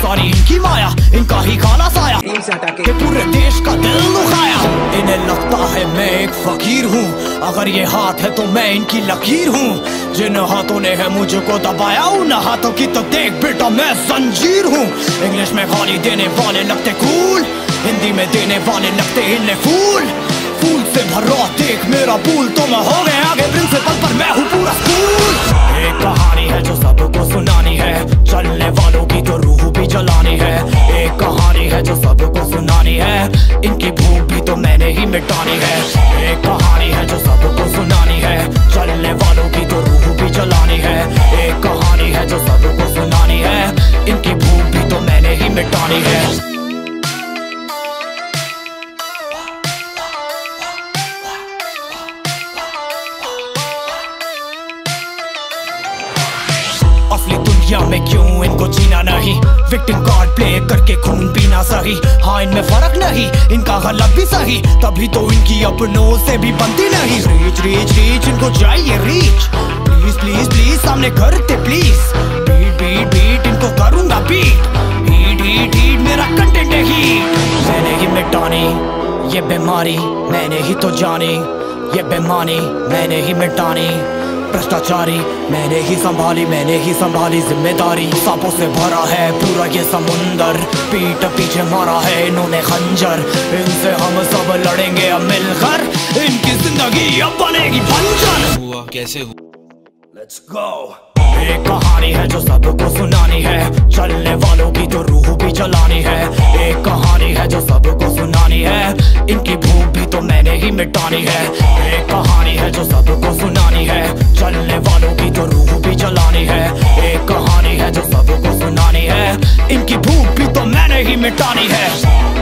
सारी इनकी माया, इनका ही खाना साया। कि पूरे देश का दिल दुखाया। इन्हें लगता है मैं एक फकीर हूँ। अगर ये हाथ है तो मैं इनकी लकीर हूँ। जिन हाथों ने है मुझको दबाया, उन हाथों की तो देख बेटा मैं जंजीर हूँ। इंग्लिश में गाली देने वाले लगते कूल। हिंदी में देने वाले लगते इन्हें फूल। फूल से भरा देख मेरा फूल तो मैं हो गया मिटानी है। एक कहानी है जो सबको सुनानी है। चलने वालों की तो रूह भी जलानी है। एक कहानी है जो सबको सुनानी है। इनकी भूख भी तो मैंने ही मिटानी है। असली दुनिया में क्यों इनको जीना नहीं? विक्टिम कार्ड प्ले करके खून पीना सही। हाँ इनमें फ़र्क नहीं, इनका गलत भी सही। तभी तो इनकी अपनों से भी बनती नहीं। रीच रीच रीच इनको चाहिए रीच प्लीज़ प्लीज़ प्लीज़ सामने करते प्लीज़ बीट बीट बीट इनको करूँगा बीट हीट हीट हीट मेरा कंटेंट है हीट मैंने ही मिटानी, ये बीमारी, मैंने ही तो जानी। ये बेमानी, मैंने ही मिटानी। भ्रष्टाचारी मैंने ही संभाली मैंने ही संभाली ज़िम्मेदारी। सांपों से भरा है पूरा ये समुंदर पीठ पीछे मारा है इन्होंने खंजर। इनसे हम सब लड़ेंगे अब मिलकर इनकी ज़िंदगी अब बनेगी बंजर हुआ कैसे हुआ? Let's go. एक कहानी है जो सबको सुनानी है चलने वालों की जो रूह भी जलानी है। एक कहानी है जो सबको सुनानी है इनकी भूख भी तो मैंने ही मिटानी है। एक कहानी है जो सबको ही मिटानी है।